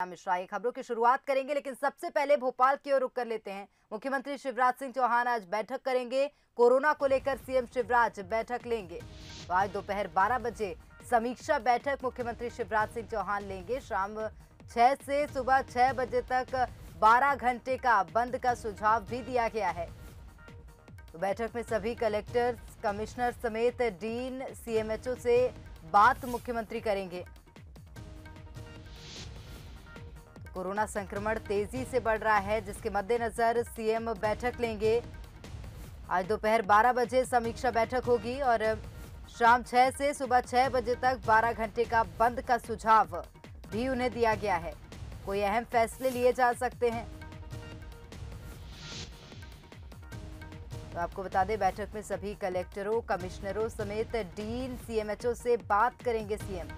मिश्रा, ये खबरों की शुरुआत करेंगे, लेकिन सबसे पहले भोपाल की ओर रुक कर लेते हैं। मुख्यमंत्री शिवराज सिंह चौहान आज बैठक करेंगे, कोरोना को लेकर सीएम शिवराज बैठक लेंगे। तो आज दोपहर 12 बजे समीक्षा बैठक मुख्यमंत्री शिवराज सिंह चौहान लेंगे। शाम 6 से सुबह 6 बजे तक 12 घंटे का बंद का सुझाव भी दिया गया है। तो बैठक में सभी कलेक्टर कमिश्नर समेत डीन, सीएमएचओ से बात मुख्यमंत्री करेंगे। कोरोना संक्रमण तेज़ी से बढ़ रहा है, जिसके मद्देनजर सीएम बैठक लेंगे। आज दोपहर 12 बजे समीक्षा बैठक होगी और शाम 6 से सुबह 6 बजे तक 12 घंटे का बंद का सुझाव भी उन्हें दिया गया है। कोई अहम फैसले लिए जा सकते हैं। तो आपको बता दें, बैठक में सभी कलेक्टरों, कमिश्नरों समेत डीन, सीएमएचओ से बात करेंगे सीएम।